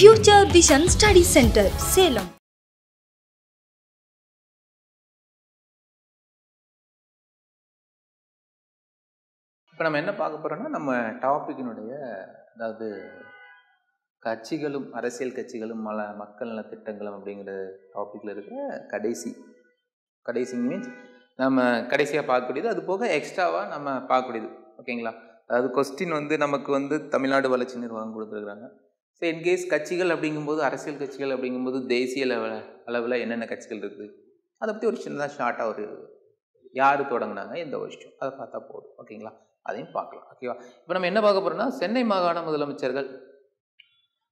Future Vision study centre Salem இப்போ நம்ம என்ன பார்க்க போகிறோம்னா நம்ம டாப்பிக்கினுடைய அதாவது கட்சிகளும் அரசியல் கட்சிகளும் மல மக்கள் நல திட்டங்களும் அப்படிங்கிற டாப்பிக்கில் இருக்கிற கடைசி. கடைசி மீன்ஸ் நம்ம கடைசியாக பார்க்கக்கூடியது அது போக எக்ஸ்ட்ராவாக நம்ம பார்க்கக்கூடியது. ஓகேங்களா அதாவது கொஸ்டின் வந்து நமக்கு வந்து தமிழ்நாடு வளர்ச்சி நிர்வாகம் கொடுத்துருக்குறாங்க. ஸோ இன்கேஸ் கட்சிகள் அப்படிங்கும்போது அரசியல் கட்சிகள் அப்படிங்கும்போது தேசிய லெவல அளவில் என்னென்ன கட்சிகள் இருக்குது? அதை பற்றி ஒரு சின்னதாக ஷார்ட்டாக ஒரு யார் தொடங்கினாங்க எந்த வருஷம் அதை பார்த்தா போதும். ஓகேங்களா அதையும் பார்க்கலாம். ஓகேவா இப்போ நம்ம என்ன பார்க்க போகிறோம்னா சென்னை மாகாண முதலமைச்சர்கள்.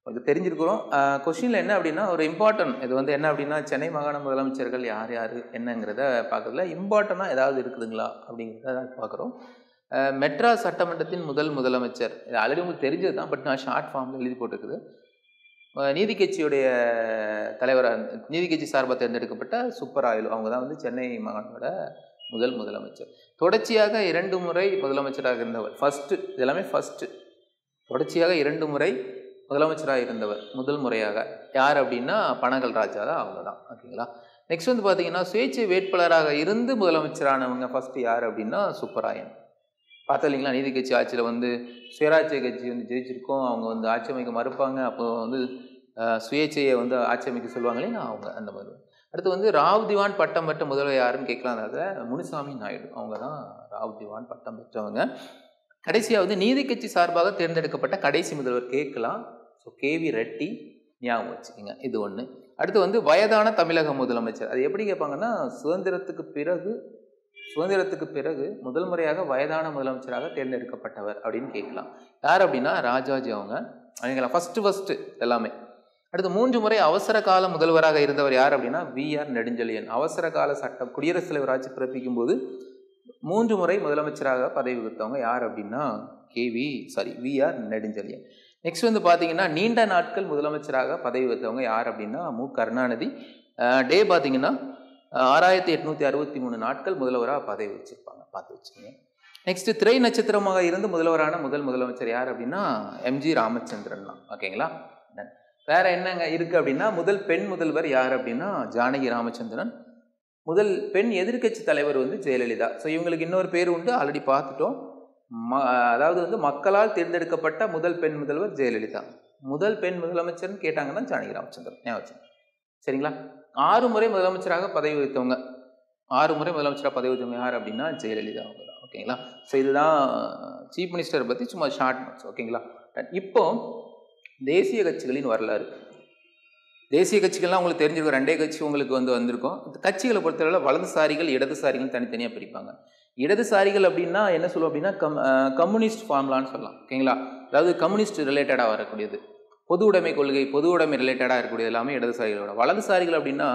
கொஞ்சம் தெரிஞ்சிருக்கிறோம். கொஷினில் என்ன அப்படின்னா ஒரு இம்பார்ட்டன்ட் இது வந்து என்ன அப்படின்னா சென்னை மாகாண முதலமைச்சர்கள் யார் யார் என்னங்கிறத பார்க்கறதுல இம்பார்ட்டனாக ஏதாவது இருக்குதுங்களா அப்படிங்கிறத பார்க்குறோம். மெட்ராஸ் சட்டமன்றத்தின் முதல் முதலமைச்சர். இது ஆல்ரெடி உங்களுக்கு தெரிஞ்சது தான் பட் நான் ஷார்ட் ஃபார்மில் எழுதி போட்டிருக்குது. நீதி கட்சியுடைய தலைவராக நீதி கட்சி சார்பாக தேர்ந்தெடுக்கப்பட்ட சுப்பராயலு அவங்க தான் வந்து சென்னை மாகாணத்தோட முதல் முதலமைச்சர். தொடர்ச்சியாக இரண்டு முறை முதலமைச்சராக இருந்தவர். ஃபஸ்ட்டு இதெல்லாமே ஃபஸ்ட்டு தொடர்ச்சியாக இரண்டு முறை முதலமைச்சராக இருந்தவர் முதல் முறையாக. யார் அப்படின்னா பனகல் ராஜா தான் அவங்க தான் ஓகேங்களா நெக்ஸ்ட் வந்து பார்த்தீங்கன்னா சுயேட்சை வேட்பாளராக இருந்து முதலமைச்சரானவங்க ஃபஸ்ட்டு யார் அப்படின்னா சுப்பராயன். பார்த்தா இல்லைங்களா நீதி கட்சி ஆட்சியில் வந்து சுயராட்சிய கட்சி வந்து ஜெயிச்சிருக்கோம். அவங்க வந்து ஆட்சி அமைக்க மறுப்பாங்க. அப்போ வந்து சுயேட்சையை வந்து ஆட்சி அமைக்க சொல்லுவாங்க இல்லைங்களா? அவங்க அந்த மாதிரி. அடுத்து வந்து ராவ் திவான் பட்டம் பெற்ற முதல்வர் யாருன்னு கேட்கலாம் அதில் முனுசாமி நாயுடு. அவங்க தான் ராவ் திவான் பட்டம் பெற்றவங்க. கடைசியாக வந்து நீதி கட்சி சார்பாக தேர்ந்தெடுக்கப்பட்ட கடைசி முதல்வர் கேட்கலாம். ஸோ கேவி ரெட்டி ஞாபகம் வச்சுக்கோங்க. இது ஒன்று அடுத்து வந்து வயதான தமிழக முதலமைச்சர். அது எப்படி கேட்பாங்கன்னா சுதந்திரத்துக்கு பிறகு சுதந்திரத்துக்கு பிறகு முதல் முறையாக வயதான முதலமைச்சராக தேர்ந்தெடுக்கப்பட்டவர் அப்படின்னு கேட்கலாம். யார் அப்படின்னா ராஜாஜி அவங்க. அவங்களா ஃபஸ்ட்டு ஃபஸ்ட்டு எல்லாமே. அடுத்து மூன்று முறை அவசர கால முதல்வராக இருந்தவர் யார் அப்படின்னா வி ஆர் நெடுஞ்செழியன். அவசர கால சட்டம் குடியரசுத் தலைவர் ஆட்சி பிறப்பிக்கும் போது மூன்று முறை முதலமைச்சராக பதவி வகித்தவங்க யார் அப்படின்னா KV sorry V R Nedunchezhiyan. Next வந்து பார்த்தீங்கன்னா நீண்ட நாட்கள் முதலமைச்சராக பதவி வகித்தவங்க யார் அப்படின்னா மு கருணாநிதி. டே பார்த்தீங்கன்னா ஆறாயிரத்தி எட்நூற்றி அறுபத்தி மூணு நாட்கள் முதல்வராக பதவி வச்சிருப்பாங்க. பார்த்து வச்சுக்கோங்க. நெக்ஸ்ட் திரை நட்சத்திரமாக இருந்து முதல்வரான முதல் முதலமைச்சர் யார் அப்படின்னா எம்ஜி ராமச்சந்திரன் தான் ஓகேங்களா வேற என்னங்க இருக்கு அப்படின்னா முதல் பெண் முதல்வர் யார் அப்படின்னா ஜானகி ராமச்சந்திரன். முதல் பெண் எதிர்க்கட்சி தலைவர் வந்து ஜெயலலிதா. ஸோ இவங்களுக்கு இன்னொரு பேர் உண்டு. ஆல்ரெடி பார்த்துட்டோம். ம அதாவது வந்து மக்களால் தேர்ந்தெடுக்கப்பட்ட முதல் பெண் முதல்வர் ஜெயலலிதா. முதல் பெண் முதலமைச்சர்னு கேட்டாங்கன்னா ஜானகி ராமச்சந்திரன். ஞாபகம் சரிங்களா? ஆறு முறை முதலமைச்சராக பதவி வைத்தவங்க ஆறு முறை முதலமைச்சராக பதவி வைத்தவங்க யார் அப்படின்னா ஜெயலலிதா அவங்க தான் ஓகேங்களா? ஸோ இதுதான் சீஃப் மினிஸ்டர் பற்றி சும்மா ஷார்ட் நோட்ஸ் ஓகேங்களா? இப்போ தேசிய கட்சிகளின் வரலாறு. தேசிய கட்சிகள்லாம் உங்களுக்கு தெரிஞ்சிருக்கும். ரெண்டே கட்சி உங்களுக்கு வந்து வந்திருக்கும். இந்த கட்சிகளை பொறுத்தவரை வலதுசாரிகள் இடதுசாரிகள் தனித்தனியாக பிரிப்பாங்க. இடதுசாரிகள் அப்படின்னா என்ன சொல்லுவோம் அப்படின்னா கம் கம்யூனிஸ்ட் ஃபார்முலான்னு சொல்லலாம். ஓகேங்களா? அதாவது கம்யூனிஸ்ட் ரிலேட்டடாக வரக்கூடியது. பொது உடைமை கொள்கை பொது உடைமை ரிலேட்டடாக இருக்கக்கூடிய எல்லாமே இடதுசாரிகளோட வலதுசாரிகள் அப்படின்னா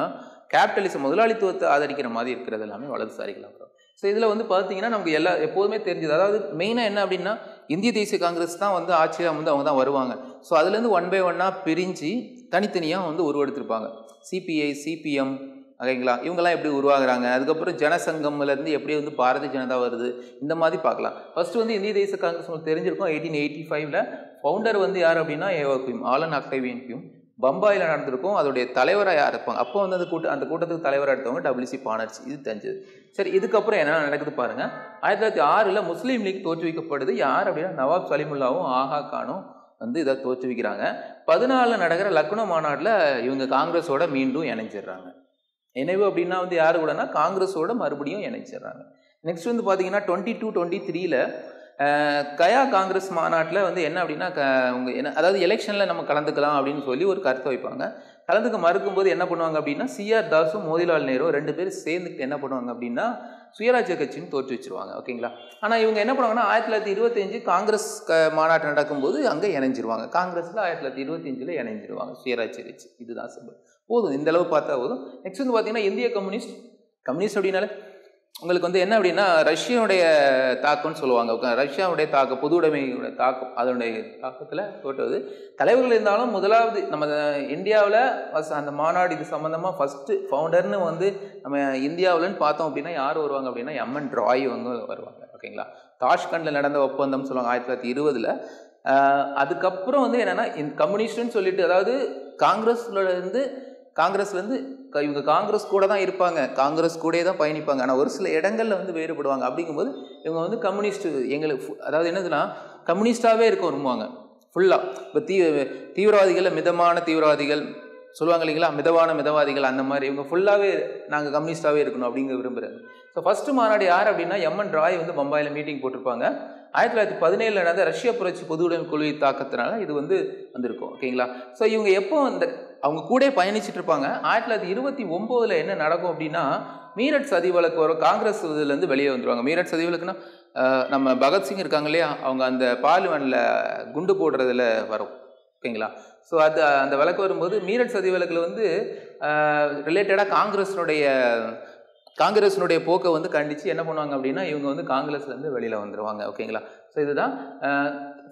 கேபிட்டலிசம் முதலாளித்துவத்தை ஆதரிக்கிற மாதிரி இருக்கிறது எல்லாமே வலதுசாரிகள் வரும் ஸோ இதில் வந்து பார்த்தீங்கன்னா நமக்கு எல்லா எப்போதுமே தெரிஞ்சது. அதாவது மெயினாக என்ன அப்படின்னா இந்திய தேசிய காங்கிரஸ் தான் வந்து ஆட்சியாக வந்து அவங்க தான் வருவாங்க. ஸோ அதுலேருந்து ஒன் பை ஒன்னாக பிரிஞ்சு தனித்தனியாக வந்து உருவெடுத்திருப்பாங்க. சிபிஐ சிபிஎம் ஓகேங்களா? இவங்கெல்லாம் எப்படி உருவாகுறாங்க? அதுக்கப்புறம் ஜனசங்கம்லேருந்து எப்படி வந்து பாரதிய ஜனதா வருது? இந்த மாதிரி பார்க்கலாம். ஃபர்ஸ்ட் வந்து இந்திய தேசிய காங்கிரஸ் உங்களுக்கு தெரிஞ்சிருக்கும். எயிட்டீன் எயிட்டி ஃபைவ்ல ஃபவுண்டர் வந்து யார் அப்படின்னா ஏவா குயும் ஆலன் அக்டேவியன் குயும் பம்பாயில் நடந்திருக்கும். அதோடைய தலைவராக யார் இருப்பாங்க? அப்போ வந்து அந்த கூட்ட அந்த கூட்டத்துக்கு தலைவராக எடுத்தவங்க டபிள்யூசி பானர்ஜி. இது தெரிஞ்சது. சரி இதுக்கப்புறம் என்ன நடக்குது பாருங்க. ஆயிரத்தி தொள்ளாயிரத்தி ஆறில் முஸ்லீம் லீக் தோற்றுவிக்கப்படுது யார் அப்படின்னா நவாப் சலிமுல்லாவும் ஆஹா கானும் வந்து இதை தோற்றுவிக்கிறாங்க பதினாலில் நடக்கிற லக்னோ மாநாட்டில் இவங்க காங்கிரஸோட மீண்டும் இணைஞ்சிடுறாங்க. இணைவு அப்படின்னா வந்து யார் கூடனா காங்கிரஸோட மறுபடியும் இணைச்சிடுறாங்க. நெக்ஸ்ட் வந்து பார்த்தீங்கன்னா டுவெண்ட்டி டூ டுவெண்ட்டி த்ரீல கயா காங்கிரஸ் மாநாட்டில் வந்து என்ன அப்படின்னா க உங்க என்ன அதாவது எலெக்ஷனில் நம்ம கலந்துக்கலாம் அப்படின்னு சொல்லி ஒரு கருத்தை வைப்பாங்க. கலந்துக்க மறுக்கும்போது என்ன பண்ணுவாங்க அப்படின்னா சிஆர் தாஸும் மோதிலால் நேரு ரெண்டு பேரும் சேர்ந்துக்கிட்டு என்ன பண்ணுவாங்க அப்படின்னா சுயராஜ்ய கட்சின்னு தோற்று வச்சிருவாங்க. ஓகேங்களா ஆனால் இவங்க என்ன பண்ணுவாங்கன்னா ஆயிரத்தி தொள்ளாயிரத்தி இருபத்தஞ்சு காங்கிரஸ் க மாநாட்டு நடக்கும்போது அங்கே இணைஞ்சிருவாங்க. காங்கிரஸில் ஆயிரத்தி தொள்ளாயிரத்தி இருபத்தஞ்சில் இணைஞ்சிருவாங்க சுயராஜ்ய கட்சி. இதுதான் சிம்பிள். போதும். இந்த அளவு பார்த்தா போதும். நெக்ஸ்ட் வந்து பார்த்தீங்கன்னா இந்திய கம்யூனிஸ்ட். கம்யூனிஸ்ட் அப்படின்னாலே உங்களுக்கு வந்து என்ன அப்படின்னா ரஷ்யாவுடைய தாக்கம்னு சொல்லுவாங்க. ரஷ்யாவுடைய தாக்கம் பொது உடைமையோட தாக்கம் அதனுடைய தாக்கத்தில் தோற்றுவது. தலைவர்கள் இருந்தாலும் முதலாவது நம்ம இந்தியாவில் அந்த மாநாடு இது சம்மந்தமாக ஃபஸ்ட்டு ஃபவுண்டர்னு வந்து நம்ம இந்தியாவில்னு பார்த்தோம் அப்படின்னா யார் வருவாங்க அப்படின்னா எம்என் ராய் வந்து வருவாங்க. ஓகேங்களா தாஷ்கண்டில் நடந்த ஒப்பந்தம் சொல்லுவாங்க ஆயிரத்தி தொள்ளாயிரத்தி இருபதில். அதுக்கப்புறம் வந்து என்னென்னா இந்த கம்யூனிஸ்ட்னு சொல்லிட்டு அதாவது காங்கிரஸ்லேருந்து காங்கிரஸ்லேருந்து க- இவங்க காங்கிரஸ் கூட தான் இருப்பாங்க. காங்கிரஸ் கூடயே தான் பயணிப்பாங்க. ஆனால் ஒரு சில இடங்களில் வந்து வேறுபடுவாங்க. அப்படிங்கும்போது இவங்க வந்து கம்யூனிஸ்ட் எங்களுக்கு ஃபு- அதாவது என்னதுன்னா கம்யூனிஸ்டாகவே இருக்க விரும்புவாங்க ஃபுல்லாக இப்போ தீ தீவிரவாதிகளில் மிதமான தீவிரவாதிகள் சொல்லுவாங்க இல்லைங்களா? மிதவான மிதவாதிகள் அந்த மாதிரி. இவங்க ஃபுல்லாகவே நாங்கள் கம்யூனிஸ்டாகவே இருக்கணும் அப்படிங்க விரும்புகிறாரு ஸோ ஃபஸ்ட்டு மாநாடு யார் அப்படின்னா எம்என் ராய் வந்து பம்பாயில் மீட்டிங் போட்டிருப்பாங்க. ஆயிரத்தி தொள்ளாயிரத்தி பதினேழில் நடந்த ரஷ்ய புரட்சி பொதுவுடன் கொள்கை தாக்கத்தினால இது வந்து வந்திருக்கும். ஓகேங்களா ஸோ இவங்க எப்போ அந்த அவங்க கூட பயணிச்சுட்டு இருப்பாங்க. ஆயிரத்தி தொள்ளாயிரத்தி இருபத்தி ஒம்போதில் என்ன நடக்கும் அப்படின்னா மீரட் சதி வழக்கு வரும். காங்கிரஸ் இதுலேருந்து வெளியே வந்துருவாங்க. மீரட் சதி வழக்குன்னா நம்ம பகத்சிங் இருக்காங்க இல்லையா? அவங்க அந்த பார்லிமெண்ட்டில் குண்டு போடுறதுல வரும். ஓகேங்களா? ஸோ அது அந்த வழக்கு வரும்போது மீரட் சதி வழக்கில் வந்து ரிலேட்டடாக காங்கிரஸினுடைய காங்கிரஸினுடைய போக்கை வந்து கண்டித்து என்ன பண்ணுவாங்க அப்படின்னா இவங்க வந்து காங்கிரஸ்லேருந்து வெளியில் வந்துடுவாங்க ஓகேங்களா? ஸோ இதுதான்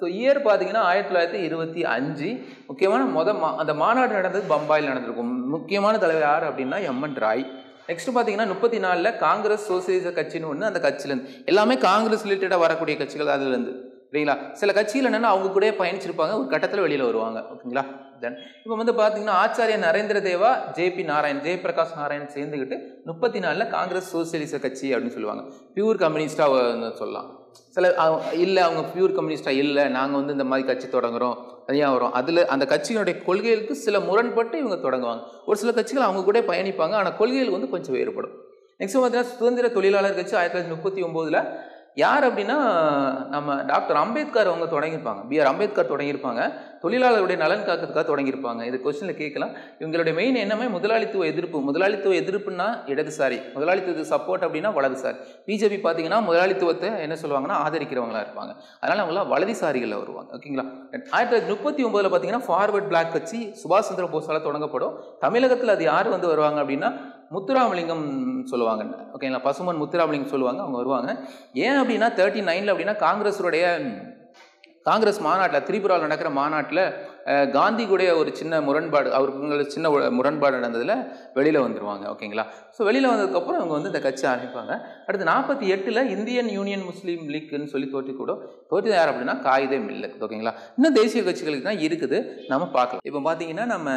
ஸோ இயர் பார்த்தீங்கன்னா ஆயிரத்தி தொள்ளாயிரத்தி இருபத்தி அஞ்சு முக்கியமான மொத மா அந்த மாநாடு நடந்தது பம்பாயில் நடந்திருக்கும். முக்கியமான தலைவர் யார் அப்படின்னா எம்என் ராய். நெக்ஸ்ட் பார்த்தீங்கன்னா முப்பத்தி நாலில் காங்கிரஸ் சோசியலிச கட்சின்னு ஒன்று அந்த கட்சியிலேருந்து எல்லாமே காங்கிரஸ் ரிலேட்டடாக வரக்கூடிய கட்சிகள் அதுலேருந்து சரிங்களா? சில கட்சிகள் என்னென்னா அவங்க கூட பயணிச்சிருப்பாங்க ஒரு கட்டத்தில் வெளியில் வருவாங்க. ஓகேங்களா? தென் இப்போ வந்து பார்த்தீங்கன்னா ஆச்சாரிய நரேந்திர தேவா ஜேபி நாராயண் ஜெயபிரகாஷ் நாராயண் சேர்ந்துக்கிட்டு முப்பத்தி நாலில் காங்கிரஸ் சோசியலிச கட்சி அப்படின்னு சொல்லுவாங்க. பியூர் கம்யூனிஸ்டாக சொல்லலாம். சில இல்லை அவங்க பியூர் கம்யூனிஸ்டாக இல்லை நாங்கள் வந்து இந்த மாதிரி கட்சி தொடங்குறோம் தனியாக வரும். அதில் அந்த கட்சியினுடைய கொள்கைகளுக்கு சில முரண்பட்டு இவங்க தொடங்குவாங்க. ஒரு சில கட்சிகள் அவங்க கூட பயணிப்பாங்க ஆனால் கொள்கைகள் வந்து கொஞ்சம் வேறுபடும். நெக்ஸ்ட் பார்த்தீங்கன்னா சுதந்திர தொழிலாளர் கட்சி ஆயிரத்தி தொள்ளாயிரத்தி முப்பத்தி ஒம்போதில் யார் அப்படின்னா நம்ம டாக்டர் அம்பேத்கர் அவங்க தொடங்கியிருப்பாங்க. பிஆர் அம்பேத்கர் தொடங்கியிருப்பாங்க. தொழிலாளருடைய நலன் காக்கிறதுக்காக தொடங்கியிருப்பாங்க. இது கொஸ்டினில் கேட்கலாம். இவங்களுடைய மெயின் என்னமே முதலாளித்துவ எதிர்ப்பு. முதலாளித்துவ எதிர்ப்புன்னா இடதுசாரி முதலாளித்துவ சப்போர்ட் அப்படின்னா வலதுசாரி பிஜேபி பார்த்தீங்கன்னா முதலாளித்துவத்தை என்ன சொல்லுவாங்கன்னா ஆதரிக்கிறவங்களா இருப்பாங்க. அதனால் அவங்களாம் வலதுசாரிகளில் வருவாங்க. ஓகேங்களா ஆயிரத்தி தொள்ளாயிரத்தி முப்பத்தி ஒம்பதில் பார்த்தீங்கன்னா ஃபார்வர்ட் பிளாக் கட்சி சுபாஷ் சந்திர போஸால் தொடங்கப்படும். தமிழகத்தில் அது யார் வந்து வருவாங்க அப்படின்னா முத்துராமலிங்கம் சொல்லுவாங்க. ஓகேங்களா பசுமன் முத்துராமலிங்கம் சொல்லுவாங்க அவங்க வருவாங்க. ஏன் அப்படின்னா தேர்ட்டி நைனில் அப்படின்னா காங்கிரஸுடைய காங்கிரஸ் மாநாட்டில் திரிபுராவில் நடக்கிற மாநாட்டில் காந்தி கூட ஒரு சின்ன முரண்பாடு அவருக்கு சின்ன முரண்பாடு நடந்ததில் வெளியில் வந்துடுவாங்க ஓகேங்களா ஸோ வெளியில் வந்ததுக்கப்புறம் அவங்க வந்து இந்த கட்சி ஆரம்பிப்பாங்க. அடுத்து நாற்பத்தி எட்டில் இந்தியன் யூனியன் முஸ்லீம் லீக்னு சொல்லி தோற்றி கூட தோற்றி யார் அப்படின்னா காகிதே இல்லை ஓகேங்களா இன்னும் தேசிய கட்சிகளுக்கு தான் இருக்குது. நம்ம பார்க்கலாம். இப்போ பார்த்தீங்கன்னா நம்ம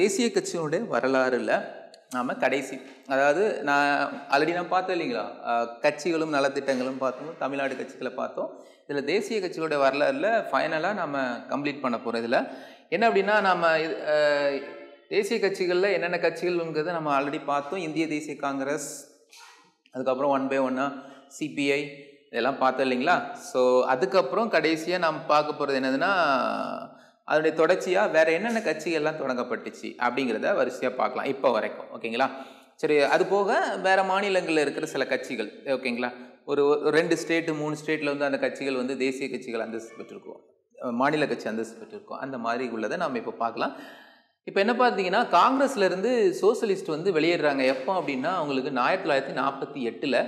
தேசிய கட்சியினுடைய வரலாறுல நாம் கடைசி. அதாவது நான் ஆல்ரெடி நான் பார்த்தேன் இல்லைங்களா? கட்சிகளும் நலத்திட்டங்களும் பார்த்தோம். தமிழ்நாடு கட்சிகளை பார்த்தோம். இதில் தேசிய கட்சிகளோட வரலாறுல ஃபைனலாக நம்ம கம்ப்ளீட் பண்ண போகிறோம் இதில். என்ன அப்படின்னா நம்ம இது, தேசிய கட்சிகளில் என்னென்ன கட்சிகள்ங்கிறத நம்ம ஆல்ரெடி பார்த்தோம். இந்திய தேசிய காங்கிரஸ் அதுக்கப்புறம் ஒன் பை ஒன்னா சிபிஐ இதெல்லாம் பார்த்தோம் இல்லைங்களா? ஸோ அதுக்கப்புறம் கடைசியாக நாம் பார்க்க போகிறது என்னதுன்னா அதனுடைய தொடர்ச்சியாக வேறு என்னென்ன கட்சிகள்லாம் தொடங்கப்பட்டுச்சு அப்படிங்கிறத வரிசையாக பார்க்கலாம் இப்போ வரைக்கும். ஓகேங்களா? சரி அது போக வேறு மாநிலங்களில் இருக்கிற சில கட்சிகள். ஓகேங்களா? ஒரு ரெண்டு ஸ்டேட்டு மூணு ஸ்டேட்டில் வந்து அந்த கட்சிகள் வந்து தேசிய கட்சிகள் அந்தஸ்து பெற்றிருக்கோம். மாநில கட்சி அந்தஸ்து பெற்றிருக்கோம். அந்த மாதிரி உள்ளதை நம்ம இப்போ பார்க்கலாம். இப்போ என்ன பார்த்தீங்கன்னா காங்கிரஸ்லேருந்து சோசலிஸ்ட் வந்து வெளியேறாங்க எப்போ அப்படின்னா அவங்களுக்கு ஆயிரத்தி தொள்ளாயிரத்தி நாற்பத்தி எட்டில்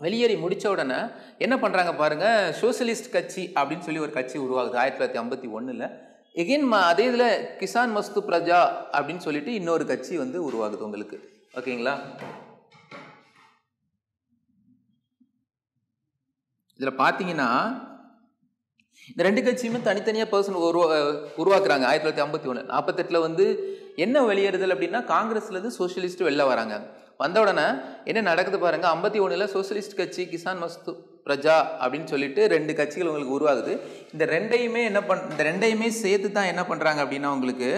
வெளியேறி முடித்த உடனே என்ன பண்ணுறாங்க பாருங்க சோசியலிஸ்ட் கட்சி அப்படின்னு சொல்லி ஒரு கட்சி உருவாகுது ஆயிரத்தி தொள்ளாயிரத்தி ஐம்பத்தி ஒன்றில் எகெயின் அதே இதில் கிசான் மஸ்து பிரஜா அப்படின்னு சொல்லிட்டு இன்னொரு கட்சி வந்து உருவாகுது உங்களுக்கு. ஓகேங்களா? இதில் பார்த்தீங்கன்னா இந்த ரெண்டு கட்சியுமே தனித்தனியாக பர்சன் உருவா உருவாக்குறாங்க ஆயிரத்தி தொள்ளாயிரத்தி ஐம்பத்தி ஒன்று நாற்பத்தெட்டில் வந்து என்ன வெளியேறுதல் அப்படின்னா காங்கிரஸ்லேருந்து சோஷியலிஸ்ட் வெளில வராங்க. வந்த உடனே என்ன நடக்குது பாருங்க ஐம்பத்தி ஒன்றில் சோசியலிஸ்ட் கட்சி கிசான் மஸ்து பிரஜா அப்படின்னு சொல்லிட்டு ரெண்டு கட்சிகள் உங்களுக்கு உருவாகுது. இந்த ரெண்டையுமே என்ன பண் இந்த ரெண்டையுமே சேர்த்து தான் என்ன பண்ணுறாங்க அப்படின்னா உங்களுக்கு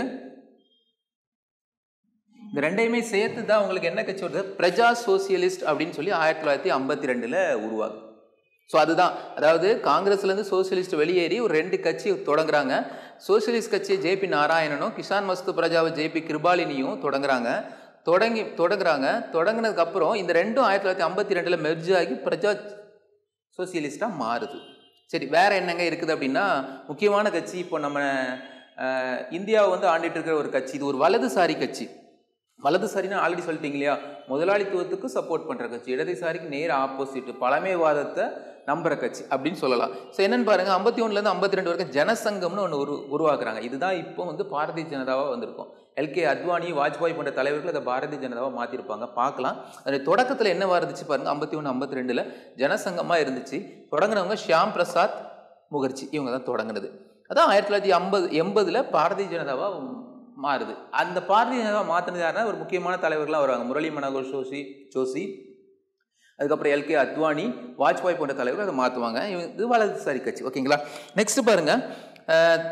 இந்த ரெண்டையுமே சேர்த்து தான் உங்களுக்கு என்ன கட்சி வருது? பிரஜா சோசியலிஸ்ட் அப்படின்னு சொல்லி ஆயிரத்தி தொள்ளாயிரத்தி ஐம்பத்தி ரெண்டில் உருவாகுது. ஸோ அதுதான். அதாவது காங்கிரஸ்லேருந்து சோசியலிஸ்ட் வெளியேறி ஒரு ரெண்டு கட்சி தொடங்குறாங்க. சோசியலிஸ்ட் கட்சி ஜேபி நாராயணனும் கிசான் மஸ்து பிரஜாவை ஜேபி கிருபாலினியும் தொடங்குறாங்க. தொடங்கி தொடங்குறாங்க. தொடங்கினதுக்கப்புறம் இந்த ரெண்டும் ஆயிரத்தி தொள்ளாயிரத்தி ஐம்பத்தி ரெண்டில் மெர்ஜ் ஆகி பிரஜா சோசியலிஸ்டாக மாறுது. சரி வேறு என்னங்க இருக்குது அப்படின்னா முக்கியமான கட்சி இப்போ நம்ம இந்தியாவை வந்து ஆண்டிட்டு இருக்கிற ஒரு கட்சி இது ஒரு வலதுசாரி கட்சி. வலதுசாரின்னு ஆல்ரெடி சொல்லிட்டீங்க இல்லையா? முதலாளித்துவத்துக்கு சப்போர்ட் பண்ணுற கட்சி இடதுசாரிக்கு நேர் ஆப்போசிட் பழமைவாதத்தை நம்புற கட்சி அப்படின்னு சொல்லலாம். ஸோ என்னன்னு பாருங்க ஐம்பத்தி ஒன்றுலேருந்து ஐம்பத்தி ரெண்டு வரைக்கும் ஜனசங்கம்னு ஒன்று உரு உருவாக்குறாங்க. இதுதான் இப்போ வந்து பாரதிய ஜனதாவாக வந்திருக்கும். எல்கே அத்வானி வாஜ்பாய் போன்ற தலைவர்கள் அதை பாரதிய ஜனதாவாக மாற்றிருப்பாங்க பார்க்கலாம். அது தொடக்கத்தில் என்ன இருந்துச்சு பாருங்க ஐம்பத்தி ஒன்று ஐம்பத்தி ரெண்டில் ஜனசங்கமாக இருந்துச்சு. தொடங்குனவங்க ஷியாம் பிரசாத் முகர்ஜி. இவங்க தான் தொடங்கினது. அதான் ஆயிரத்தி தொள்ளாயிரத்தி ஐம்பது எண்பதில் பாரதிய ஜனதாவாக மாறுது. அந்த பாரதிய ஜனதா மாற்றினது யாருன்னா ஒரு முக்கியமான தலைவர்கள்லாம் வருவாங்க. முரளி மனோகர் ஜோஷி ஜோஷி அதுக்கப்புறம் எல்கே அத்வானி வாஜ்பாய் போன்ற தலைவர்கள் அதை மாற்றுவாங்க இது வலதுசாரி கட்சி. ஓகேங்களா? நெக்ஸ்ட் பாருங்கள்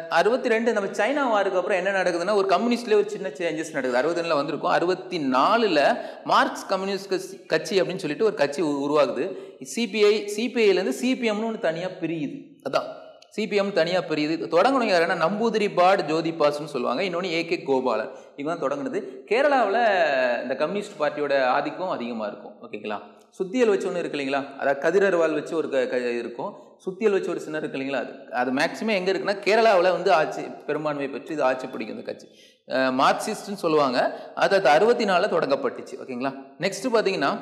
அறுபத்தி ரெண்டு நம்ம சைனா வாருக்கு அப்புறம் என்ன நடக்குதுன்னா ஒரு கம்யூனிஸ்ட்லேயே ஒரு சின்ன சேஞ்சஸ் நடக்குது. அறுபத்தி ரெண்டில் வந்திருக்கும். அறுபத்தி நாலில் மார்க்ஸ் கம்யூனிஸ்ட் கட்சி கட்சி அப்படின்னு சொல்லிட்டு ஒரு கட்சி உ- உருவாகுது. சிபிஐ சிபிஐலேருந்து சிபிஎம்னு ஒன்று தனியாக பிரியுது. அதான். சிபிஎம் தனியாக பெரியது. இது தொடங்கணும் யாருன்னா நம்பூதிரி பாட் ஜோதி பாஸ்னு சொல்லுவாங்க இன்னொன்று ஏகே கோபாலன். இவங்க தான் தொடங்குனது. கேரளாவில் இந்த கம்யூனிஸ்ட் பார்ட்டியோட ஆதிக்கம் அதிகமாக இருக்கும். ஓகேங்களா? சுத்தியல் வச்சு ஒன்று இருக்கு இல்லைங்களா? அதாவது கதிரர்வால் வச்சு ஒரு க க- இருக்கும். சுத்தியல் வச்சு ஒரு சின்ன இருக்கு இல்லைங்களா? அது அது மேக்ஸிமம் எங்கே இருக்குன்னா கேரளாவில் வந்து ஆட்சி பெரும்பான்மை பெற்று இது ஆட்சி பிடிக்கும் இந்த கட்சி. மார்க்சிஸ்ட்னு சொல்லுவாங்க. அது அது அறுபத்தி நாலில் தொடங்கப்பட்டுச்சு. ஓகேங்களா? நெக்ஸ்ட் பார்த்தீங்கன்னா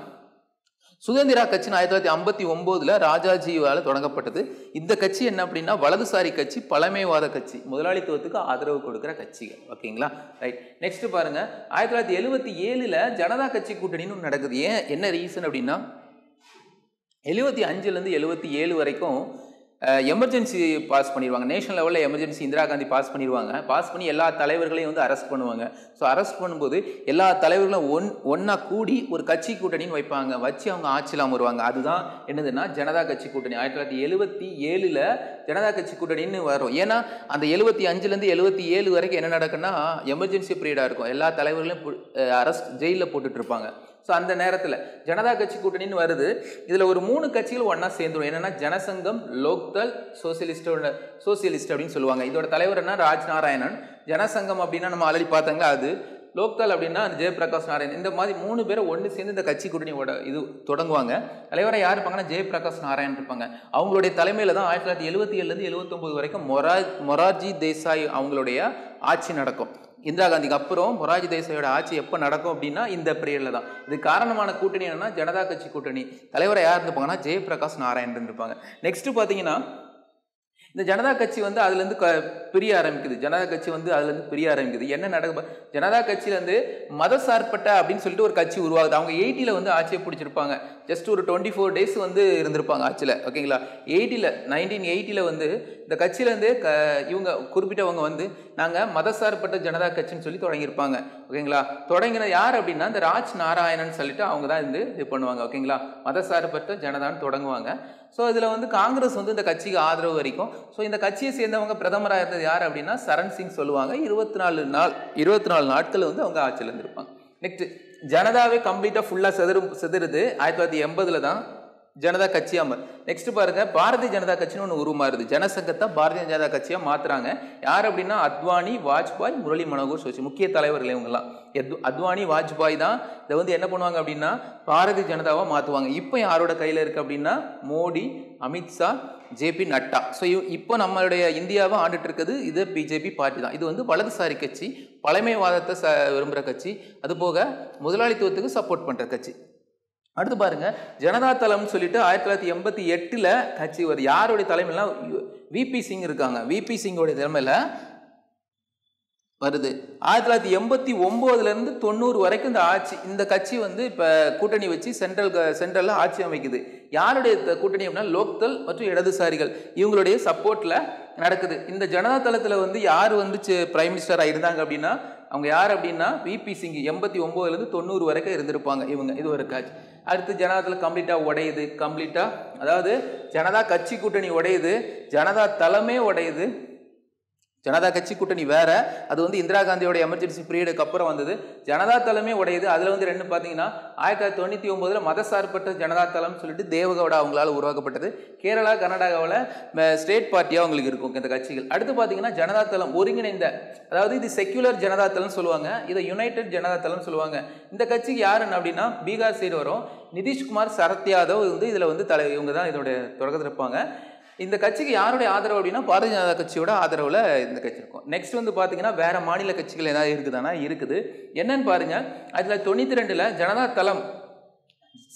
சுதந்திரா கட்சின்னு ஆயிரத்தி தொள்ளாயிரத்தி ஐம்பத்தி ஒம்போதில் ராஜாஜிவால் தொடங்கப்பட்டது. இந்த கட்சி என்ன அப்படின்னா வலதுசாரி கட்சி பழமைவாத கட்சி முதலாளித்துவத்துக்கு ஆதரவு கொடுக்குற கட்சிகள். ஓகேங்களா? ரைட் நெக்ஸ்ட் பாருங்க. ஆயிரத்தி தொள்ளாயிரத்தி எழுபத்தி ஏழில் ஜனதா கட்சி கூட்டணின்னு நடக்குது. ஏன்? என்ன ரீசன் அப்படின்னா எழுபத்தி அஞ்சுலேருந்து எழுபத்தி ஏழு வரைக்கும் எமர்ஜென்சி பாஸ் பண்ணிடுவாங்க நேஷனல் லெவலில் எமர்ஜென்சி இந்திரா காந்தி பாஸ் பண்ணிடுவாங்க பாஸ் பண்ணி எல்லா தலைவர்களையும் வந்து அரெஸ்ட் பண்ணுவாங்க. ஸோ அரெஸ்ட் பண்ணும்போது எல்லா தலைவர்களும் ஒன் ஒன்றா கூடி ஒரு கட்சி கூட்டணின்னு வைப்பாங்க. வச்சு அவங்க ஆட்சியில் அமருவாங்க அதுதான் என்னதுன்னா ஜனதா கட்சி கூட்டணி. ஆயிரத்தி தொள்ளாயிரத்தி எழுபத்தி ஏழில் ஜனதா கட்சி கூட்டணின்னு வரும். ஏன்னா அந்த எழுபத்தி அஞ்சுலேருந்து எழுபத்தி ஏழு வரைக்கும் என்ன நடக்குன்னா எமர்ஜென்சி பீரியடாக இருக்கும். எல்லா தலைவர்களையும் அரெஸ்ட் ஜெயிலில் போட்டுட்ருப்பாங்க ஸோ அந்த நேரத்தில் ஜனதா கட்சி கூட்டணின்னு வருது. இதில் ஒரு மூணு கட்சிகள் ஒன்றா சேர்ந்துடும் என்னென்னா ஜனசங்கம் லோக்தல் சோசியலிஸ்டோட சோசியலிஸ்ட் அப்படின்னு சொல்லுவாங்க. இதோட தலைவர் என்ன? ராஜ் நாராயணன் ஜனசங்கம் அப்படின்னா நம்ம ஆல்ரெடி பார்த்தாங்களா அது. லோக்தல் அப்படின்னா ஜெயபிரகாஷ் நாராயணன். இந்த மாதிரி மூணு பேரை ஒன்று சேர்ந்து இந்த கட்சி கூட்டணியோட இது தொடங்குவாங்க. தலைவரை யார் இருப்பாங்கன்னா ஜெயபிரகாஷ் நாராயணன் இருப்பாங்க. அவங்களுடைய தலைமையில் தான் ஆயிரத்தி தொள்ளாயிரத்தி எழுபத்தி ஏழுலேருந்து எழுபத்தொம்போது வரைக்கும் மொரா மொரார்ஜி தேசாய் அவங்களுடைய ஆட்சி நடக்கும். இந்திரா காந்திக்கு அப்புறம் மொராஜி தேசாயோட ஆட்சி எப்போ நடக்கும் அப்படின்னா இந்த பீரியடில் தான். இது காரணமான கூட்டணி என்னன்னா ஜனதா கட்சி கூட்டணி. தலைவரை யார் இருந்துப்பாங்கன்னா ஜெயபிரகாஷ் நாராயண் இருந்திருப்பாங்க. நெக்ஸ்ட் பார்த்தீங்கன்னா இந்த ஜனதா கட்சி வந்து அதுலேருந்து க பிரிய ஆரம்பிக்குது. ஜனதா கட்சி வந்து அதுலேருந்து பிரிய ஆரம்பிக்குது. என்ன நடக்க ஜனதா கட்சியிலேருந்து மதசார்பட்ட அப்படின்னு சொல்லிட்டு ஒரு கட்சி உருவாகுது. அவங்க எயிட்டியில் வந்து ஆட்சியை பிடிச்சிருப்பாங்க. ஜஸ்ட் ஒரு டுவெண்ட்டி ஃபோர் டேஸ் வந்து இருந்திருப்பாங்க ஆட்சியில். ஓகேங்களா எயிட்டியில் நைன்டீன் எயிட்டியில் வந்து இந்த கட்சியிலேருந்து க இவங்க குறிப்பிட்டவங்க வந்து நாங்கள் மதசார்பட்ட ஜனதா கட்சின்னு சொல்லி தொடங்கியிருப்பாங்க. ஓகேங்களா தொடங்கின யார் அப்படின்னா இந்த ராஜ் நாராயணன் சொல்லிட்டு அவங்க தான் வந்து இது பண்ணுவாங்க. ஓகேங்களா மதசார்பற்ற ஜனதான்னு தொடங்குவாங்க. ஸோ இதில் வந்து காங்கிரஸ் வந்து இந்த கட்சிக்கு ஆதரவு வரைக்கும் ஸோ இந்த கட்சியை சேர்ந்தவங்க பிரதமராக இருந்தது யார் அப்படின்னா சரண் சிங் சொல்லுவாங்க. இருபத்தி நாலு நாள் இருபத்தி நாலு நாட்கள் வந்து அவங்க ஆட்சியில் இருந்திருப்பாங்க. நெக்ஸ்ட் ஜனதாவே கம்ப்ளீட்டாக ஃபுல்லாக செதறும் செதறுது. ஆயிரத்தி தொள்ளாயிரத்தி எண்பதில் தான் ஜனதா கட்சியாக அமர் நெக்ஸ்ட் பாருங்க பாரதிய ஜனதா கட்சின்னு ஒன்று உருமாறுது. ஜனசங்கத்தை பாரதிய ஜனதா கட்சியாக மாத்துறாங்க. யார் அப்படின்னா அத்வானி வாஜ்பாய் முரளி மனோகர் சோசி முக்கிய தலைவர்கள் இவங்கெல்லாம். எத்- அத்வானி வாஜ்பாய் தான் இதை வந்து என்ன பண்ணுவாங்க அப்படின்னா பாரதிய ஜனதாவை மாற்றுவாங்க இப்போ யாரோட கையில் இருக்குது அப்படின்னா மோடி அமித்ஷா ஜேபி நட்டா. ஸோ இப்போ நம்மளுடைய இந்தியாவை ஆண்டுட்டு இருக்குது இது பிஜேபி பார்ட்டி தான். இது வந்து வலதுசாரி கட்சி பழமைவாதத்தை ச விரும்புகிற கட்சி. அதுபோக முதலாளித்துவத்துக்கு சப்போர்ட் பண்ணுற கட்சி. அடுத்து பாருங்க ஜனதா தளம்னு சொல்லிட்டு ஆயிரத்தி தொள்ளாயிரத்தி எண்பத்தி எட்டில் கட்சி வருது யாருடைய தலைமையெல்லாம் விபி சிங் இருக்காங்க. விபி சிங்கோடைய தலைமையில் வருது. ஆயிரத்தி தொள்ளாயிரத்தி எண்பத்தி ஒம்போதுலேருந்து தொண்ணூறு வரைக்கும் இந்த ஆட்சி இந்த கட்சி வந்து இப்போ கூட்டணி வச்சு சென்ட்ரல் சென்ட்ரலில் ஆட்சி அமைக்குது. யாருடைய கூட்டணி அப்படின்னா லோக்தல் மற்றும் இடதுசாரிகள். இவங்களுடைய சப்போர்ட்டில் நடக்குது. இந்த ஜனதா தளத்தில் வந்து யார் வந்து பிரைம் மினிஸ்டராக இருந்தாங்க அப்படின்னா அவங்க யார் அப்படின்னா விபி சிங் எண்பத்தி ஒம்போதுலேருந்து தொண்ணூறு வரைக்கும் இருந்திருப்பாங்க இவங்க. இது ஒரு கட்சி அடுத்து ஜனதாத்தில் கம்ப்ளீட்டாக உடையுது. கம்ப்ளீட்டாக அதாவது ஜனதா கட்சி கூட்டணி உடையுது. ஜனதா தளமே உடையுது. ஜனதா கட்சி கூட்டணி வேற அது வந்து இந்திரா காந்தியோட எமர்ஜென்சி பீரியடுக்கு அப்புறம் வந்தது. ஜனதா தளமே உடையுது. அதில் வந்து ரெண்டு பார்த்தீங்கன்னா ஆயிரத்தி தொள்ளாயிரத்தி தொண்ணூற்றி ஒம்போதில் மதசார்பற்ற ஜனதா தளம்னு சொல்லிட்டு தேவகவுடா அவங்களால உருவாக்கப்பட்டது. கேரளா கர்நாடகாவில் ஸ்டேட் பார்ட்டியாக அவங்களுக்கு இருக்கும் இந்த கட்சிகள். அடுத்து பார்த்தீங்கன்னா ஜனதா தளம் ஒருங்கிணைந்த அதாவது இது செக்யூலர் ஜனதா தளம்னு சொல்லுவாங்க. இதை யுனைடெட் ஜனதா தளம்னு சொல்லுவாங்க. இந்த கட்சிக்கு யாருன்னு அப்படின்னா பீகார் சைடு வரும் நிதிஷ்குமார் சரத் யாதவ் வந்து இதில் வந்து தலை இவங்க தான் இதோட தொடக்கத்தில் இருப்பாங்க. இந்த கட்சிக்கு யாருடைய ஆதரவு அப்படின்னா பாரதிய ஜனதா கட்சியோட ஆதரவில் இந்த கட்சி இருக்கும். நெக்ஸ்ட் வந்து பார்த்தீங்கன்னா வேற மாநில கட்சிகள் ஏதாவது இருக்குதானா? இருக்குது. என்னன்னு பாருங்க. அதில் தொண்ணூற்றி ரெண்டில் ஜனதா தளம்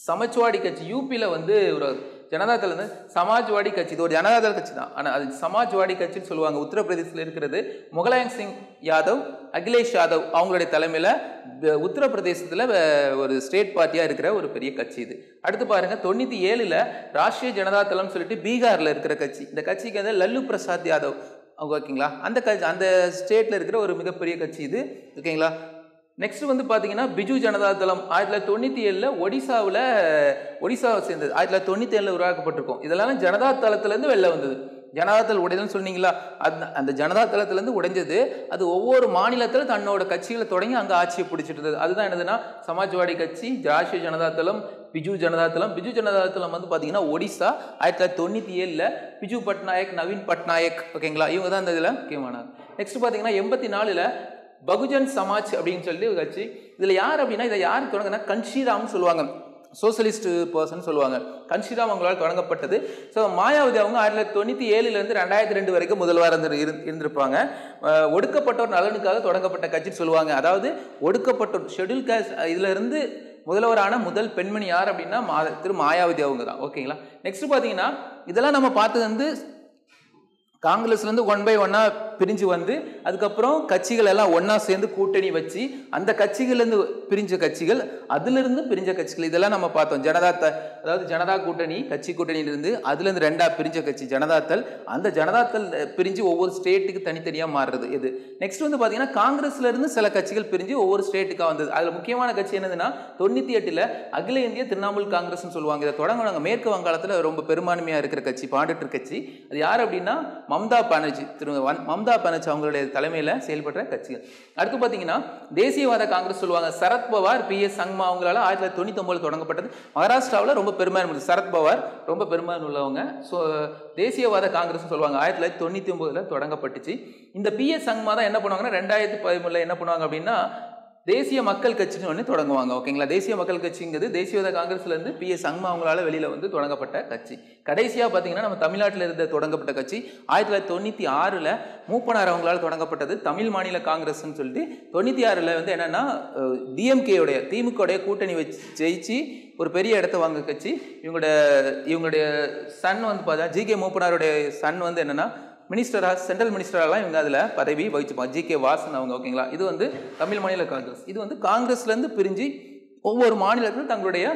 சமச்சுவாடி கட்சி யூபியில் வந்து ஒரு ஜனதாதள் வந்து சமாஜ்வாடி கட்சி இது ஒரு ஜனதாதள் கட்சி தான் ஆனால் அது சமாஜ்வாடி கட்சின்னு சொல்லுவாங்க. உத்தரப்பிரதேசத்தில் இருக்கிறது முகலாயம் சிங் யாதவ் அகிலேஷ் யாதவ் அவங்களுடைய தலைமையில் உத்தரப்பிரதேசத்தில் ஒரு ஸ்டேட் பார்ட்டியாக இருக்கிற ஒரு பெரிய கட்சி இது. அடுத்து பாருங்கள் தொண்ணூற்றி ஏழில் ராஷ்ட்ரிய ஜனதாதளம் சொல்லிட்டு பீகாரில் இருக்கிற கட்சி. இந்த கட்சிக்கு வந்து லல்லு பிரசாத் யாதவ். அவங்க ஓகேங்களா? அந்த கட்சி அந்த ஸ்டேட்டில் இருக்கிற ஒரு மிகப்பெரிய கட்சி இது. ஓகேங்களா? நெக்ஸ்ட் வந்து பார்த்தீங்கன்னா பிஜு ஜனதா தளம் ஆயிரத்தி தொள்ளாயிரத்தி தொண்ணூற்றி ஏழில் ஒடிசாவில் ஒடிசாவை சேர்ந்தது. ஆயிரத்தி தொள்ளாயிரத்தி தொண்ணூற்றி ஏழில் உருவாக்கப்பட்டிருக்கும். இதெல்லாம் ஜனதா தளத்துலேருந்து வெளில வந்தது. ஜனதாதள் உடையதுன்னு சொன்னீங்களா? அந்த அந்த ஜனதா தளத்துலேருந்து உடைஞ்சது. அது ஒவ்வொரு மாநிலத்தில் தன்னோட கட்சிகளை தொடங்கி அங்கே ஆட்சியை பிடிச்சிட்டு இருந்தது. அதுதான் என்னதுன்னா சமாஜ்வாடி கட்சி ராஷ்டிரிய ஜனதா தளம் பிஜு ஜனதா தளம் பிஜு ஜனதா தளம் வந்து பார்த்தீங்கன்னா ஒடிசா ஆயிரத்தி தொள்ளாயிரத்தி தொண்ணூற்றி ஏழில் பிஜு பட்நாயக் நவீன் பட்நாயக். ஓகேங்களா? இவங்க தான் இந்த இதில் முக்கியமானாங்க நெக்ஸ்ட் பார்த்தீங்கன்னா எண்பத்தி நாலில் பகுஜன் சமாஜ் அப்படின்னு சொல்லி ஒரு கட்சி. இதில் யார் அப்படின்னா இதை யார் தொடங்கினா கன்ஷிராம்னு சொல்லுவாங்க. சோசியலிஸ்ட் பர்சன் சொல்லுவாங்க. கன்ஷிராம் அவங்களால் தொடங்கப்பட்டது. ஸோ மாயாவதி அவங்க ஆயிரத்தி தொள்ளாயிரத்தி தொண்ணூற்றி ஏழுலேருந்து ரெண்டாயிரத்தி ரெண்டு வரைக்கும் முதல்வர் இருந்து இரு- இருந்திருப்பாங்க. ஒடுக்கப்பட்டோர் நலனுக்காக தொடங்கப்பட்ட கட்சின்னு சொல்லுவாங்க. அதாவது ஒடுக்கப்பட்டோர் ஷெட்யூல் காஸ்ட் இதிலிருந்து முதல்வரான முதல் பெண்மணி யார் அப்படின்னா மா திரு மாயாவதி அவங்க தான் ஓகேங்களா நெக்ஸ்ட் பார்த்தீங்கன்னா இதெல்லாம் நம்ம பார்த்தது வந்து காங்கிரஸ்லேருந்து ஒன் பை ஒன்னாக பிரிஞ்சு வந்து அதுக்கப்புறம் கட்சிகள் எல்லாம் ஒன்றா சேர்ந்து கூட்டணி வச்சு அந்த கட்சிகள்லேருந்து பிரிஞ்ச கட்சிகள் அதிலிருந்து பிரிஞ்ச கட்சிகள். இதெல்லாம் நம்ம பார்த்தோம். ஜனதா த அதாவது ஜனதா கூட்டணி கட்சி கூட்டணியிலிருந்து அதுலேருந்து ரெண்டா பிரிஞ்ச கட்சி ஜனதாதள் அந்த ஜனதாதள் பிரிஞ்சு ஒவ்வொரு ஸ்டேட்டுக்கு தனித்தனியாக மாறுறது இது நெக்ஸ்ட் வந்து பார்த்தீங்கன்னா காங்கிரஸ்லேருந்து சில கட்சிகள் பிரிஞ்சு ஒவ்வொரு ஸ்டேட்டுக்காக வந்தது. அதில் முக்கியமான கட்சி என்னதுன்னா தொண்ணூற்றி எட்டில் அகில இந்திய திரிணாமுல் காங்கிரஸ்னு சொல்லுவாங்க. இதை தொடங்கினாங்க மேற்கு வங்காளத்தில் ரொம்ப பெரும்பான்மையாக இருக்கிற கட்சி பாண்டுட்டு கட்சி. அது யார் அப்படின்னா மம்தா பானர்ஜி திரு மம்தா பானர்ஜி அவங்களுடைய தலைமையில் செயல்படுற கட்சிகள். அடுத்து பார்த்தீங்கன்னா தேசியவாத காங்கிரஸ் சொல்லுவாங்க சரத் பவார் பி. எஸ். சங்மா அவங்களால ஆயிரத்தி தொள்ளாயிரத்தி தொண்ணூத்தி ஒன்பதுல தொடங்கப்பட்டது. மகாராஷ்டிராவில் ரொம்ப பெருமையான சரத்பவார் ரொம்ப பெருமையான உள்ளவங்க. ஸோ தேசியவாத காங்கிரஸ் சொல்லுவாங்க ஆயிரத்தி தொள்ளாயிரத்தி தொண்ணூற்றி ஒன்பதுல தொடங்கப்பட்டுச்சு. இந்த பி. எஸ். சங்மா தான் என்ன பண்ணுவாங்கன்னா ரெண்டாயிரத்தி பதிமூணுல என்ன பண்ணுவாங்க அப்படின்னா தேசிய மக்கள் கட்சின்னு ஒன்று தொடங்குவாங்க ஓகேங்களா? தேசிய மக்கள் கட்சிங்கிறது தேசியவாத காங்கிரஸ்லேருந்து பி. எஸ். சங்மா அவங்களால வெளியில் வந்து தொடங்கப்பட்ட கட்சி. கடைசியாக பார்த்தீங்கன்னா நம்ம தமிழ்நாட்டில் இருந்த தொடங்கப்பட்ட கட்சி ஆயிரத்தி தொள்ளாயிரத்தி தொண்ணூற்றி ஆறில் மூப்பனார் அவங்களால் தொடங்கப்பட்டது தமிழ் மாநில காங்கிரஸ்னு சொல்லிட்டு தொண்ணூற்றி ஆறில் வந்து என்னென்னா டிஎம்கேயோடைய திமுகவுடைய கூட்டணி வச்சு ஜெயிச்சு ஒரு பெரிய இடத்த வாங்க கட்சி. இவங்களுடைய இவங்களுடைய சன் வந்து பார்த்தா ஜி கே மூப்பனாருடைய சன் வந்து என்னென்னா மினிஸ்டராக சென்ட்ரல் மினிஸ்டராகலாம் இவங்க அதில் பதவி வகிச்சுப்பாங்க ஜி கே வாசன் அவங்க ஓகேங்களா இது வந்து தமிழ் மாநில காங்கிரஸ். இது வந்து காங்கிரஸ்லேருந்து பிரிஞ்சு ஒவ்வொரு மாநிலத்திலும் தங்களுடைய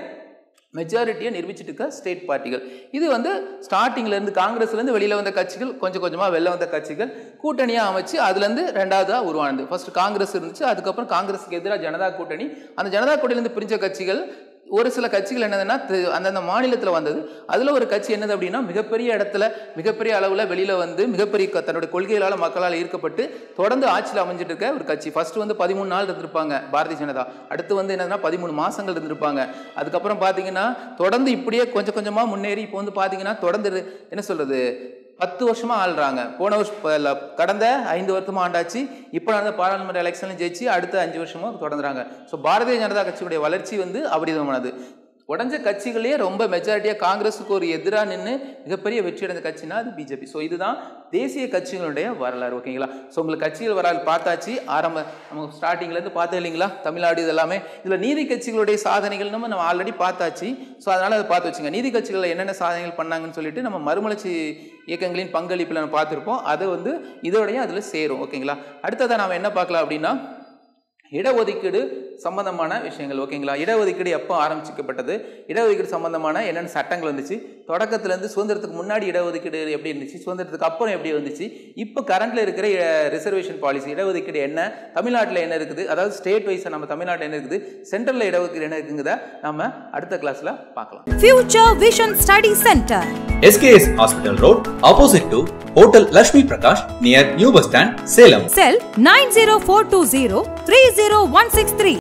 மெஜாரிட்டியை நிரூபிச்சிட்டு இருக்க ஸ்டேட் பார்ட்டிகள் இது வந்து ஸ்டார்டிங்லேருந்து காங்கிரஸ்லேருந்து வெளியில் வந்த கட்சிகள் கொஞ்சம் கொஞ்சமாக வெளில வந்த கட்சிகள் கூட்டணியாக அமைச்சு அதுலேருந்து ரெண்டாவதாக உருவானது. ஃபர்ஸ்ட் காங்கிரஸ் இருந்துச்சு அதுக்கப்புறம் காங்கிரஸுக்கு எதிராக ஜனதா கூட்டணி. அந்த ஜனதா கூட்டணியிலேருந்து பிரிஞ்ச கட்சிகள் ஒரு சில கட்சிகள் என்னதுன்னா அந்தந்த மாநிலத்தில் வந்தது. அதில் ஒரு கட்சி என்னது அப்படின்னா மிகப்பெரிய இடத்துல மிகப்பெரிய அளவில் வெளியில் வந்து மிகப்பெரிய க- தன்னுடைய கொள்கைகளால் மக்களால் ஈர்க்கப்பட்டு தொடர்ந்து ஆட்சியில் அமைஞ்சிட்டு இருக்க ஒரு கட்சி. ஃபர்ஸ்ட் வந்து பதிமூணு நாள் இருந்திருப்பாங்க பாரதிய ஜனதா. அடுத்து வந்து என்னதுன்னா பதிமூணு மாதங்கள் இருந்திருப்பாங்க. அதுக்கப்புறம் பார்த்தீங்கன்னா தொடர்ந்து இப்படியே கொஞ்சம் கொஞ்சமாக முன்னேறி இப்போ வந்து பார்த்தீங்கன்னா தொடர்ந்து என்ன சொல்கிறது பத்து வருஷமா ஆள்றாங்க. போன வருஷம் கடந்த ஐந்து வருஷமா ஆண்டாச்சு. இப்போ நடந்த பாராளுமன்ற எலெக்ஷன்ல ஜெயிச்சு அடுத்த அஞ்சு வருஷமும் தொடர்ந்துறாங்க ஸோ பாரதிய ஜனதா கட்சியுடைய வளர்ச்சி வந்து அபரிதமானது. உடஞ்ச கட்சிகளே ரொம்ப மெஜாரிட்டியாக காங்கிரஸுக்கு ஒரு எதிராக நின்று மிகப்பெரிய வெற்றி அடைந்த கட்சினா அது பிஜேபி ஸோ இதுதான் தேசிய கட்சிகளுடைய வரலாறு ஓகேங்களா? ஸோ உங்களுக்கு கட்சிகள் வரலாறு பார்த்தாச்சு ஆரம்ப நம்ம ஸ்டார்டிங்லேருந்து பார்த்தோம் இல்லைங்களா? தமிழ்நாடு இது எல்லாமே இதில் நீதி கட்சிகளுடைய சாதனைகள் நம்ம நம்ம ஆல்ரெடி பார்த்தாச்சு. ஸோ அதனால் அதை பார்த்து வச்சுங்க. நீதி கட்சிகளில் என்னென்ன சாதனைகள் பண்ணாங்கன்னு சொல்லிட்டு நம்ம மறுமலர்ச்சி இயக்கங்களின் பங்களிப்பில் நம்ம பார்த்துருப்போம். அது வந்து இதோடைய அதில் சேரும் ஓகேங்களா? அடுத்ததாக நாம் என்ன பார்க்கலாம் அப்படின்னா இடஒதுக்கீடு சம்பந்தமான விஷயங்கள் ஓகேங்களா இடஒதுக்கீடு எப்போ ஆரம்பிச்சிக்கப்பட்டது இடஒதுக்கீடு சம்பந்தமான என்னென்ன சட்டங்கள் வந்துச்சு? தொடக்கத்துலேருந்து சுதந்திரத்துக்கு முன்னாடி இடஒதுக்கீடு எப்படி இருந்துச்சு? சுதந்திரத்துக்கு அப்புறம் எப்படி வந்துச்சு இப்போ கரண்ட்ல இருக்கிற ரிசர்வேஷன் பாலிசி இடஒதுக்கீடு என்ன? தமிழ்நாட்டில் என்ன இருக்குது? அதாவது ஸ்டேட் வைஸாக நம்ம தமிழ்நாட்டில் என்ன இருக்குது? சென்ட்ரலில் இடஒதுக்கீடு என்ன இருக்குங்கிறத நம்ம அடுத்த கிளாஸில் பார்க்கலாம். Future Vision Study Center. SKS Hospital Road, opposite to Hotel Lashmi Prakash, near New Bus Stand, Salem. Cell 90420 30163.